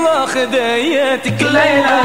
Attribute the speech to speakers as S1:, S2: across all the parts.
S1: الله خدايتك ليلى.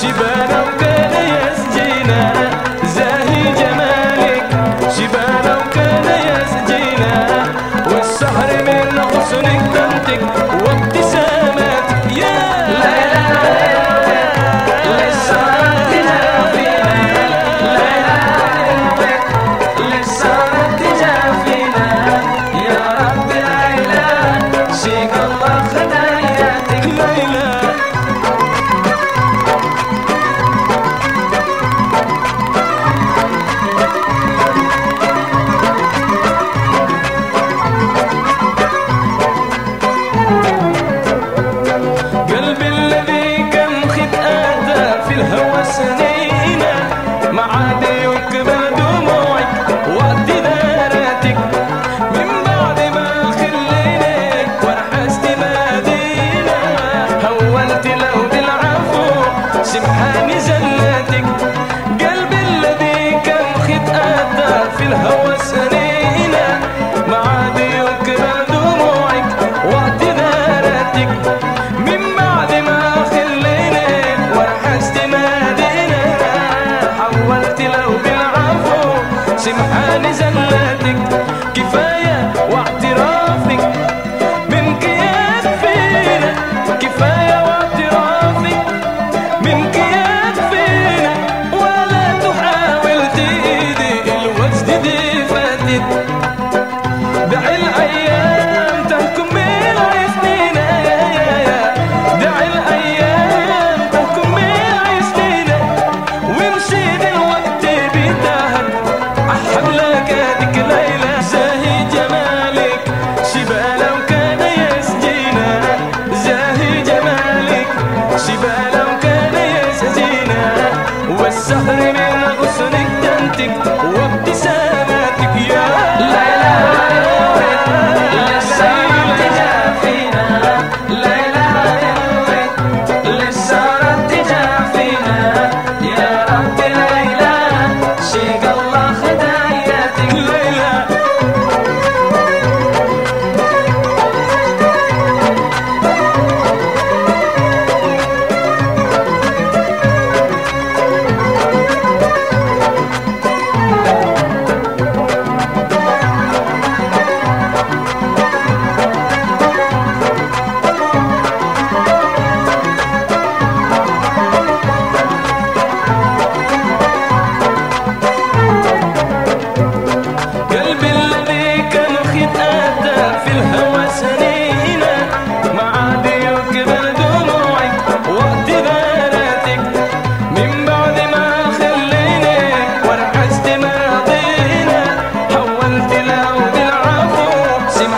S1: tiver سهر من غصنك تنتك